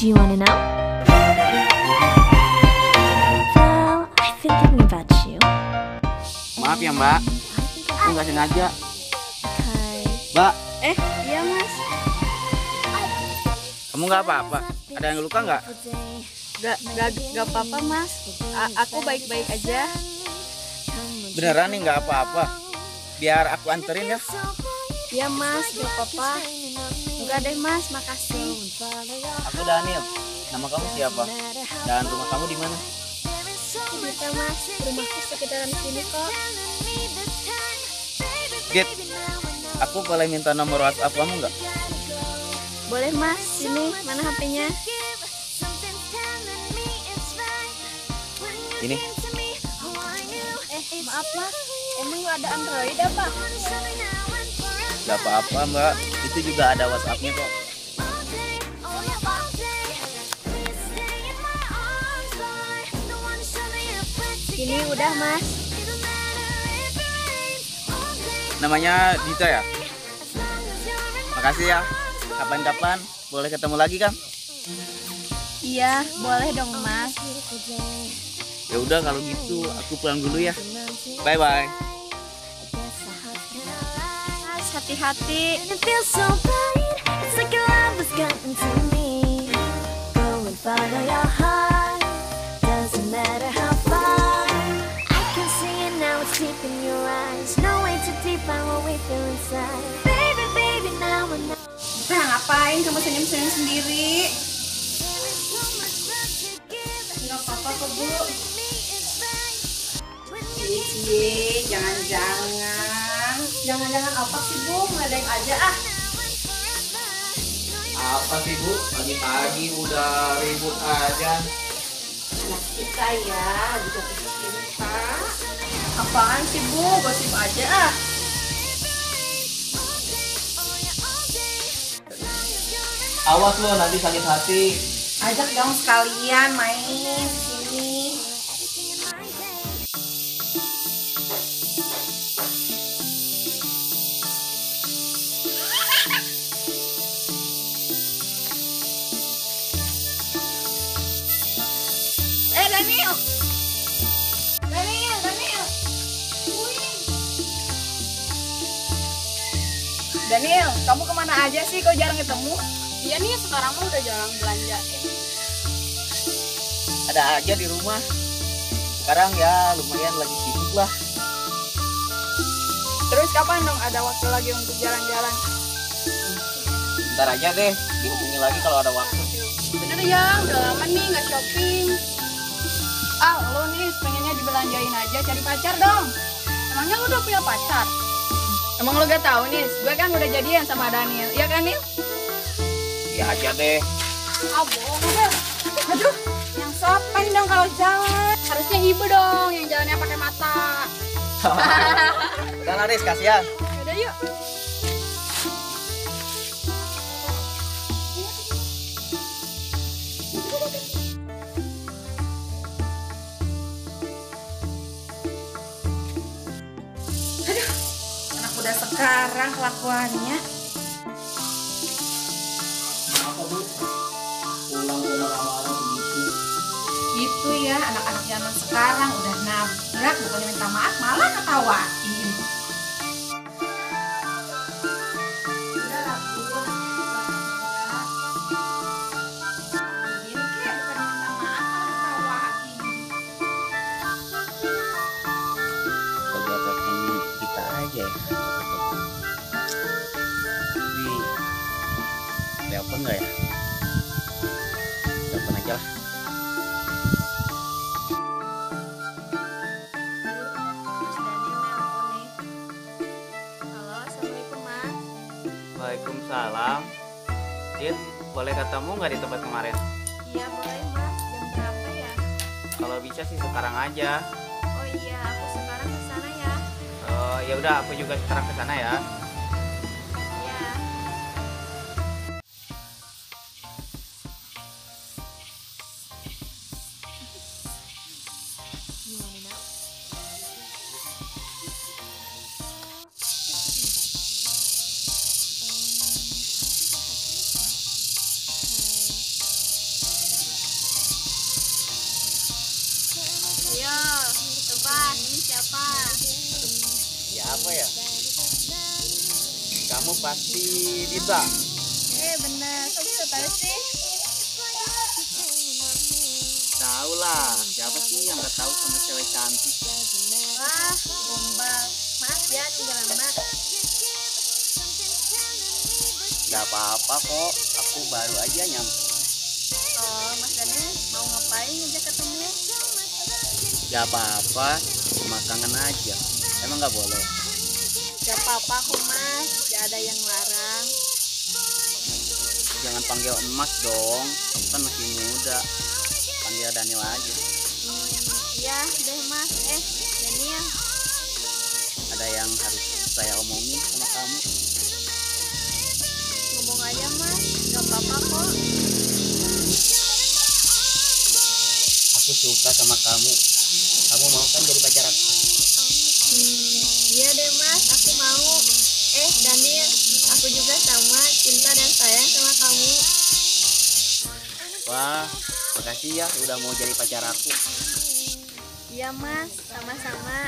Do you wanna know? Well, I've been thinking about you. Maaf ya mbak, aku nggak sengaja. Mbak, Eh, iya mas. kamu nggak apa-apa? Ada yang luka nggak? Gak, gak, gak apa-apa mas. A- aku baik-baik aja. Beneran nih nggak apa-apa. Biar aku anterin ya. Iya mas, gak apa-apa. Enggak deh mas, makasih. Aku Daniel. Nama kamu siapa? Dan rumah kamu di mana? Bisa mas, rumahku sekitaran sini kok. Dit, aku boleh minta nomor WhatsApp kamu nggak? Boleh mas, sini mana HP-nya? Ini. Eh, maaf mas. Emang ada Android apa? Gak apa-apa mbak. Itu juga ada WhatsAppnya kok. Ini udah mas. Namanya Dita ya? Makasih ya. Kapan-kapan boleh ketemu lagi kan? Iya, boleh dong mas. Ya udah kalau gitu aku pulang dulu ya. Bye bye. Hati-hati. Nah, ngapain kamu senyum-senyum sendiri? Nggak apa-apa kok, Bu. Cie, jangan-jangan. Jangan-jangan apa sih, Bu? Ngeledek aja ah. Apa sih bu? Pagi-pagi udah ribut aja. Anak kita ya, juga cinta. Apaan sih, Bu? Gosip aja ah. Awas lo nanti sakit hati. Ajak dong sekalian main sini. Daniel. Daniel, Daniel. Wih. Daniel, kamu ke mana aja sih? Kok jarang ketemu? Iya nih, sekarang mah udah jarang belanja. Ada aja di rumah. Sekarang ya lumayan lagi sibuk lah. Terus kapan dong ada waktu lagi untuk jalan-jalan? Ntar aja deh, dihubungi lagi kalau ada waktu. Bener ya, udah lama nih nggak shopping. Ah, lo nih pengennya dibelanjain aja cari pacar dong. Emangnya lo udah punya pacar? Emang lo gak tahu nih, gue kan udah jadian sama Daniel, ya kan Nil? Ya aja deh. Ah, bohong deh. Aduh, yang sopan dong kalau jalan. Harusnya ibu dong yang jalannya pakai mata. Udah lah Riz, kasihan. Yaudah yuk. Muda sekarang kelakuannya. Gitu ya, anak-anak zaman sekarang udah nabrak, bukannya minta maaf, malah ketawain. Boleh ketemu nggak di tempat kemarin? Iya boleh Mas, jam berapa ya? Kalau bisa sih sekarang aja. Oh iya, aku sekarang ke sana ya. Oh ya udah, aku juga sekarang ke sana ya. Tebak, ini siapa? Siapa ya? Kamu pasti Dita. Eh, benar. Kok bisa tahu sih? Tahu lah. Siapa sih yang nggak tahu sama cewek cantik? Wah, gombal. Maaf ya, nunggu lama. Gak apa-apa kok. Aku baru aja nyampe. Oh, Mas Daniel mau ngapain ngajak ketemu? Gak apa-apa. Cuma kangen aja. Emang nggak boleh? Gak apa-apa kok, Mas. Gak ada yang larang. Jangan panggil emas dong. Kan masih muda. Panggil Daniel aja. Hmm, iya deh, Mas. Eh, Daniel. Ada yang harus saya omongin sama kamu. Ngomong aja, Mas. Gak apa-apa kok. Aku suka sama kamu. Kamu mau kan jadi pacar aku? Hmm, iya deh, Mas. Aku mau. Eh, Daniel. Aku juga sama cinta dan sayang sama kamu. Wah, makasih ya udah mau jadi pacar aku. Iya, Mas. Sama-sama.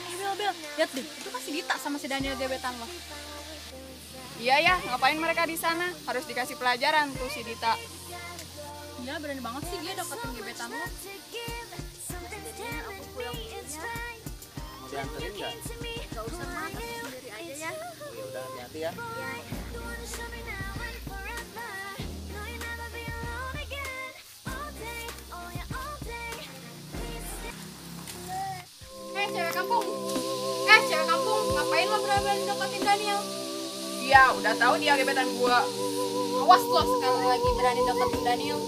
Eh, Bel, Bel, lihat deh, itu kan si Dita sama si Daniel gebetan lo. Iya ya, ngapain mereka di sana? Harus dikasih pelajaran tuh si Dita. Iya, berani banget sih dia dapetin gebetan lo. Daniel, aku pulang dulu ya. Mau dianterin nggak? Gak usah, Mas. Aku sendiri aja ya. Ya udah hati-hati ya. Iya. Eh, cewek kampung. Eh, cewek kampung, ngapain lo berani deketin Daniel? Iya, udah tahu dia gebetan gua. Awas lo sekali lagi berani deketin Daniel.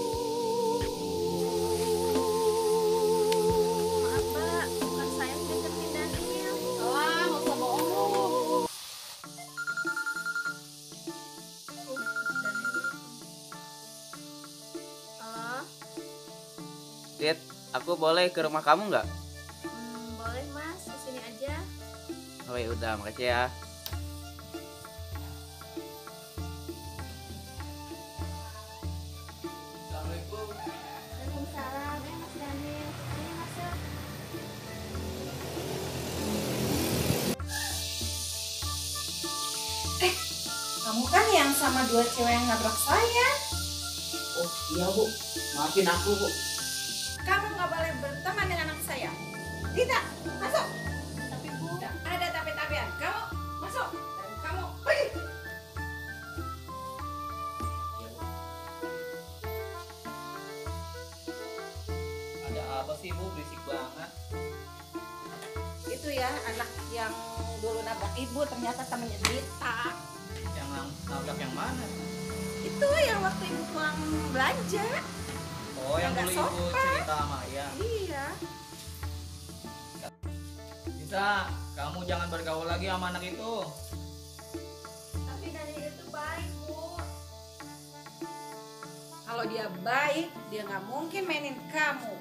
Dit, aku boleh ke rumah kamu nggak? Hmm, boleh, Mas. Ke sini aja. Oh ya udah, makasih ya. Assalamualaikum. Waalaikumsalam. Eh, Mas Daniel. Ini masuk. Kamu kan yang sama dua cewek yang nabrak saya. Oh iya bu, maafin aku bu. Dita, masuk. Tapi, Bu, ada tapi-tapian. Kamu masuk. Dan kamu pergi. Ada apa sih bu, berisik banget. Itu ya anak yang dulu nabrak ibu ternyata temannya Dita. Yang nabrak yang mana? Itu yang waktu ibu pulang belanja. Oh yang Yang dulu ibu cerita sama ya. Iya. Bisa, kamu jangan bergaul lagi sama anak itu. Tapi Daniel itu baik, Bu. Kalau dia baik, dia nggak mungkin mainin kamu.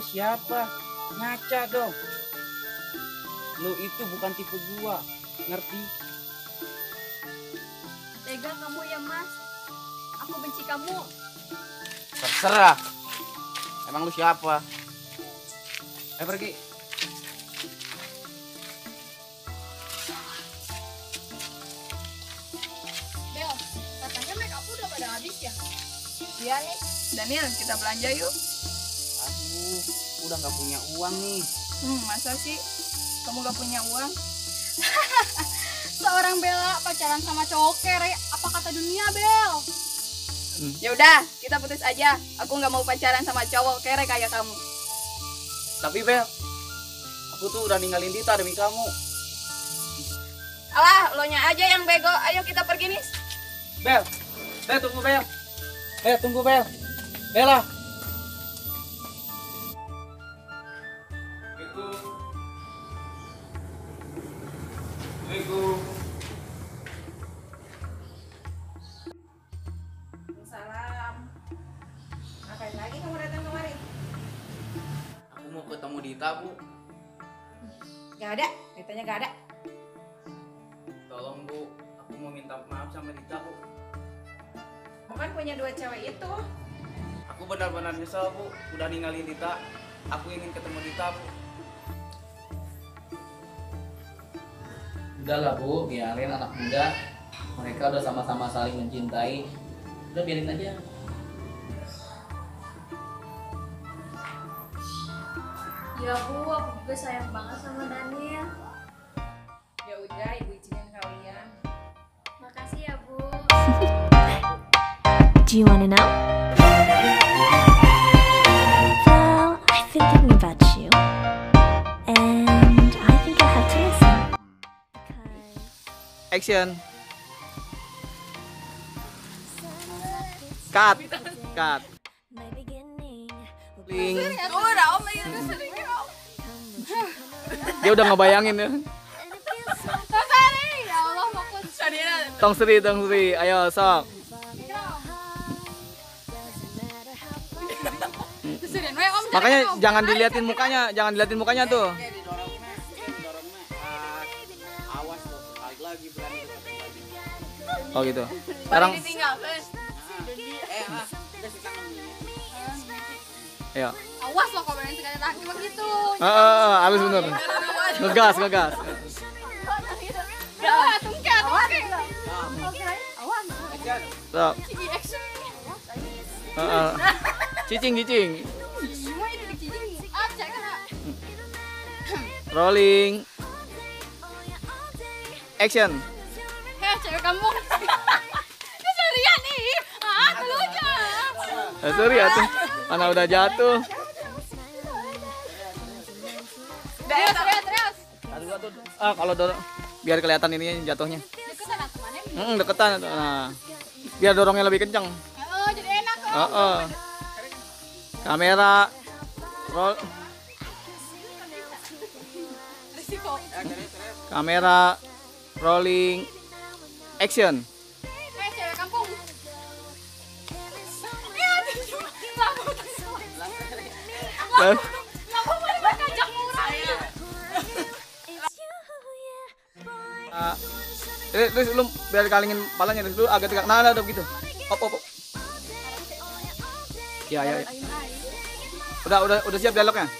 Lu siapa? Ngaca dong. Lu itu bukan tipe gua, ngerti? Tega kamu ya, Mas. Aku benci kamu. Terserah. Emang lu siapa? Eh pergi. Bel, katanya make up udah pada habis ya? Iya nih. Daniel, kita belanja yuk. Aduh, udah nggak punya uang nih. Hmm, masa sih? Kamu gak punya uang? Seorang Bella pacaran sama cowok kere, apa kata dunia, Bel? Hmm. Ya udah, kita putus aja. Aku nggak mau pacaran sama cowok kere kayak kamu. Tapi Bel, aku tuh udah ninggalin Dita demi kamu. Alah, lo nya aja yang bego. Ayo kita pergi nih. Bel, Bel tunggu Bel. Bel tunggu Bel. Bella. Punya dua cewek itu. aku benar-benar nyesel bu udah ninggalin Dita aku ingin ketemu Dita bu Udahlah bu, biarin anak muda. Mereka udah sama-sama saling mencintai. Udah biarin aja. Ya bu, aku juga sayang banget sama Daniel. Do you want to know? Well, I've been thinking about you. And I think I have to listen. Because Action. Cut. Cut. Link. Ya. Dia udah ngebayangin ya. Ya Tong Sri, Tong Sri. Ayo, sok. Makanya jangan diliatin mukanya, jangan diliatin mukanya tuh. Oh gitu. Sekarang ya. Awas lo kalau sekali lagi begitu. Heeh, halus bener. Ngegas, ngegas. Ya, tungkat. Awas. Cicing, cicing. Rolling. Action. Heh, cewek kamu. Keserian nih. Ah, lucu. Eh, sorry ya tuh. Mana udah jatuh. Terus, terus, terus. Ah, kalau dorong biar kelihatan ini jatuhnya. Deketan ah, temannya. Hmm, deketan. Nah, biar dorongnya lebih kencang. Oh, jadi enak kok. Heeh. Kamera roll you, yeah, boy. ah, Terus, terus lu biar kalingin palanya terus lu agak tegak. Nah, nah, udah begitu. Op, op, op. Ya, ya, ya. Udah, udah, udah siap dialognya?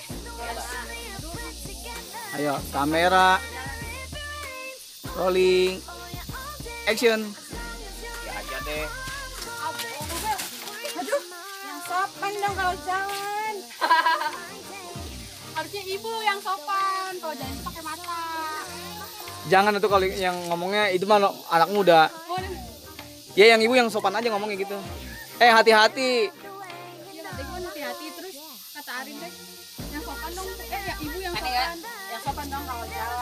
Ayo, kamera rolling action. ya aja deh Aduh, Yang sopan dong kalau jalan. harusnya ibu yang sopan. Kalau jalan itu pakai mata. Jangan itu kalau yang ngomongnya itu mah anak muda. Ya yang ibu yang sopan aja ngomongnya gitu. Eh hati-hati. iya tadi hati-hati terus kata Arin deh yang sopan dong. Eh, ya ibu yang ya, sopan. yang sopan dong kalau jalan.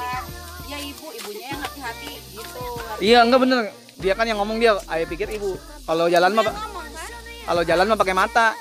Ya ibu, ibunya yang hati-hati gitu. Iya enggak bener. Dia kan yang ngomong dia. Ayo pikir ibu. Kalau jalan mah kan? kalau jalan mah pakai mata.